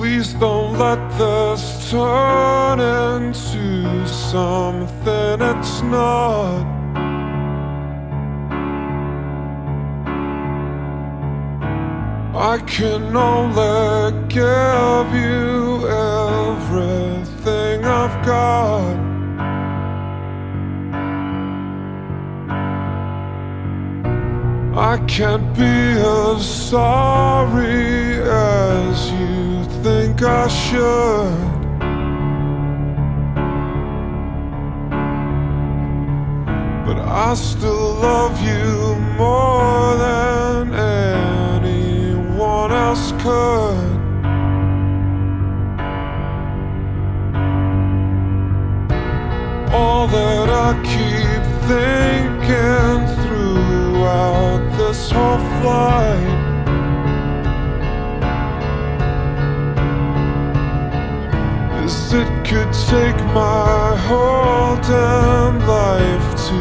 Please don't let this turn into something it's not. I can only give you everything I've got. I can't be as sorry as you think I should. But I still love you more than anyone else could. All that I keep thinking throughout this whole flight is it could take my whole damn life to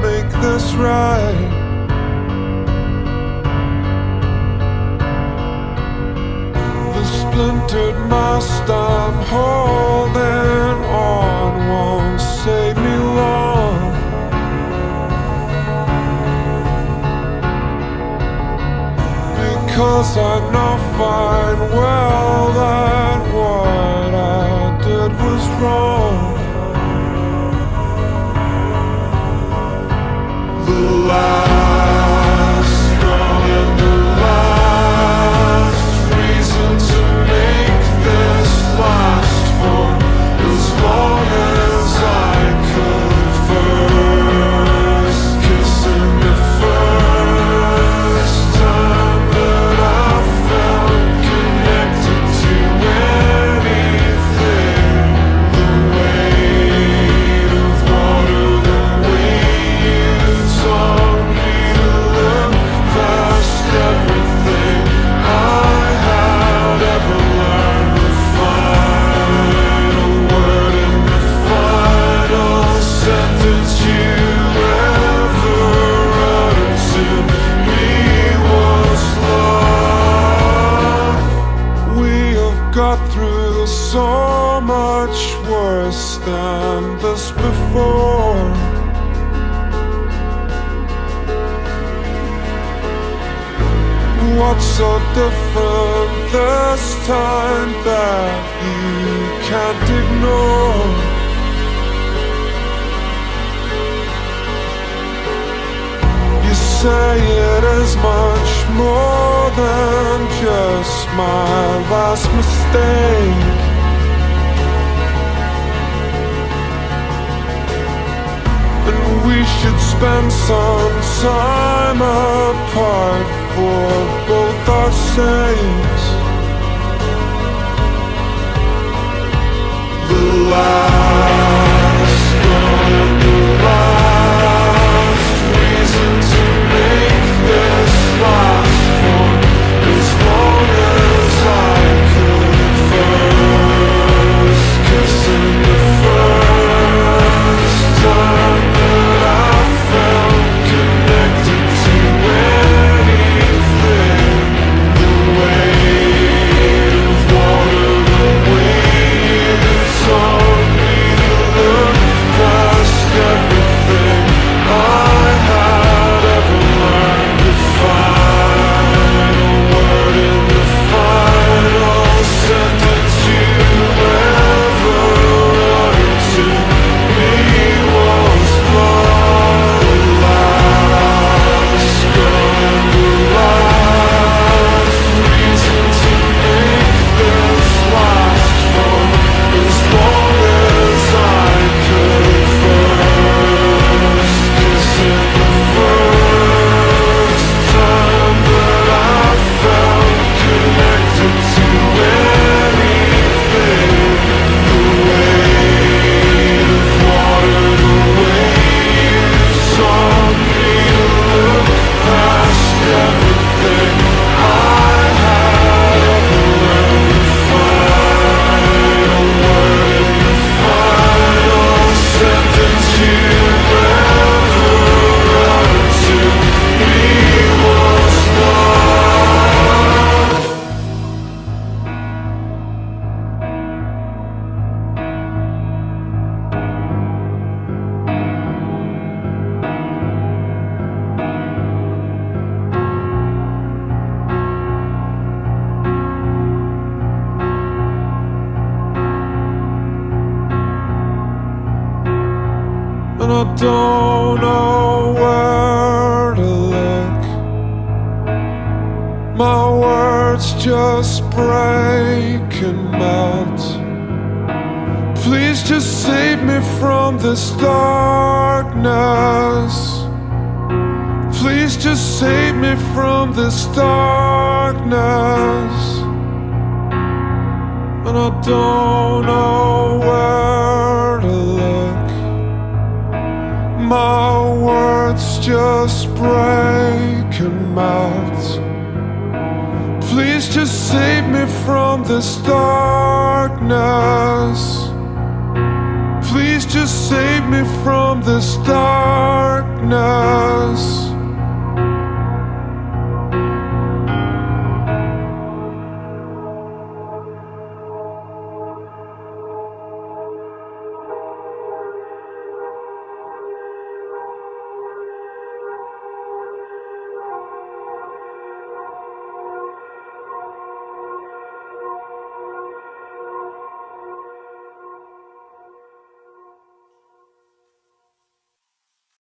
make this right. The splintered mast I'm holding on won't save me long. Because I know fine well that I was wrong. The last got through so much worse than this before. What's so different this time that you can't ignore? Say it is much more than just my last mistake. And we should spend some time apart for both our sakes. The last don't know where to look. My words just break and melt. Please just save me from this darkness. Please just save me from this darkness. And I don't know where melt. Please just save me from this darkness. Please just save me from this darkness.